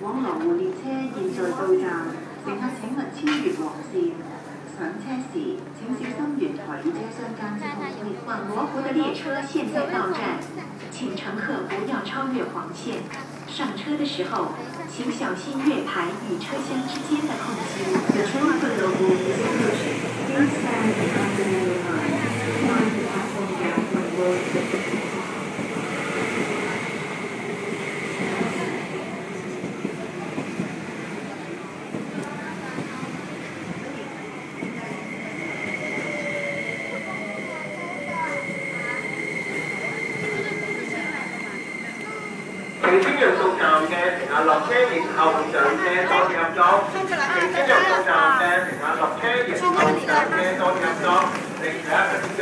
往羅湖列車現在到站，乘客請勿超越黃線。上車時請小往罗湖的列车现在到站请乘客不要超越黄线上车的时候请小心月台与车厢之间的你听日到站嘅停下落车，然后上车多谢合作你听日到站嘅停下落车，然后上车多谢合作你睇下佢点。